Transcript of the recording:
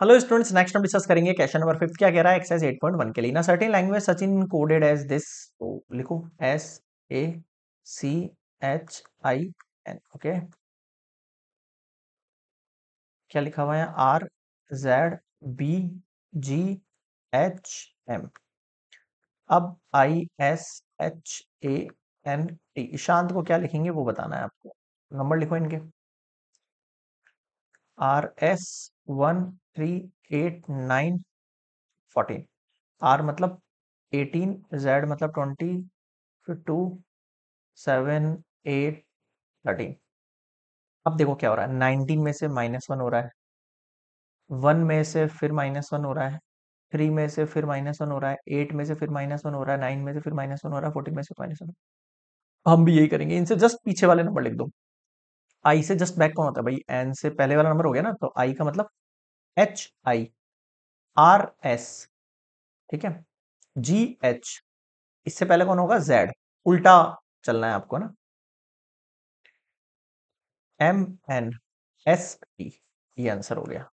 Hello students next हम discuss करेंगे question number fifth क्या कह रहा है? एक्सरसाइज 8.1 के लिए। ना certain language Sachin coded as this तो लिखो S A C H I N okay क्या लिखा हुआ है? R Z B G H M अब I S H A N T Ishant को क्या लिखेंगे वो बताना है आपको। नंबर लिखो इनके। R S one three eight nine fourteen R मतलब एटीन जेड मतलब ट्वेंटी फिर टू सेवन एट थर्टीन अब देखो क्या हो रहा है। नाइनटीन में से माइनस वन हो रहा है। वन में से फिर माइनस वन हो रहा है। थ्री में से फिर माइनस वन हो रहा है। एट में से फिर माइनस वन हो रहा है। नाइन में से फिर माइनस वन हो रहा है। फोर्टीन में से माइनस वन हम भी यही करेंगे। इनसे जस्ट पीछे वाले नंबर लिख दो। आई से जस्ट बैक कौन होता है? भाई एन से पहले वाला नंबर हो गया ना? तो आई का मतलब एच आई आर एस ठीक है? जी एच इससे पहले कौन होगा? जेड उल्टा चलना है आपको ना? एम एन एस टी ये आंसर हो गया।